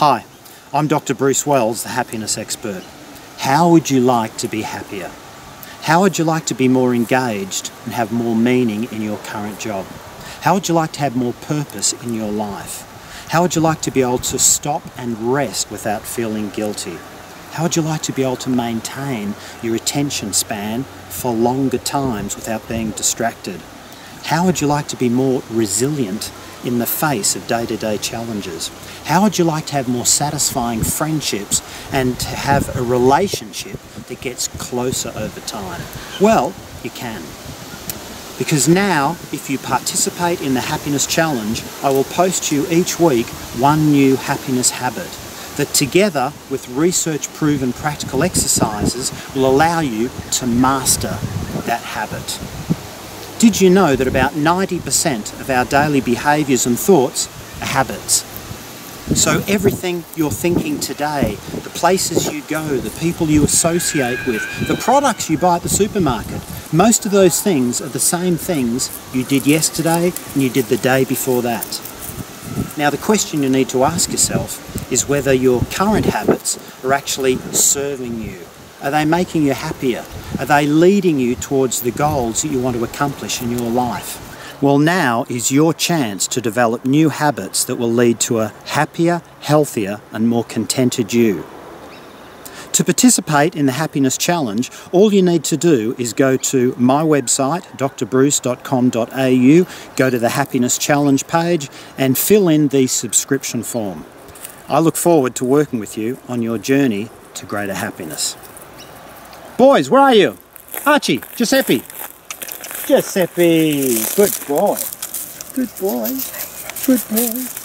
Hi, I'm Dr. Bruce Wells, the happiness expert. How would you like to be happier? How would you like to be more engaged and have more meaning in your current job? How would you like to have more purpose in your life? How would you like to be able to stop and rest without feeling guilty? How would you like to be able to maintain your attention span for longer times without being distracted? How would you like to be more resilient in the face of day-to-day challenges? How would you like to have more satisfying friendships and to have a relationship that gets closer over time? Well, you can. Because now, if you participate in the Happiness Challenge, I will post you each week one new happiness habit that together with research proven practical exercises will allow you to master that habit. Did you know that about 90% of our daily behaviours and thoughts are habits? So everything you're thinking today, the places you go, the people you associate with, the products you buy at the supermarket, most of those things are the same things you did yesterday and you did the day before that. Now the question you need to ask yourself is whether your current habits are actually serving you. Are they making you happier? Are they leading you towards the goals that you want to accomplish in your life? Well, now is your chance to develop new habits that will lead to a happier, healthier, and more contented you. To participate in the Happiness Challenge, all you need to do is go to my website, drbruce.com.au, go to the Happiness Challenge page, and fill in the subscription form. I look forward to working with you on your journey to greater happiness. Boys, where are you? Archie, Giuseppe. Giuseppe, good boy. Good boy. Good boy.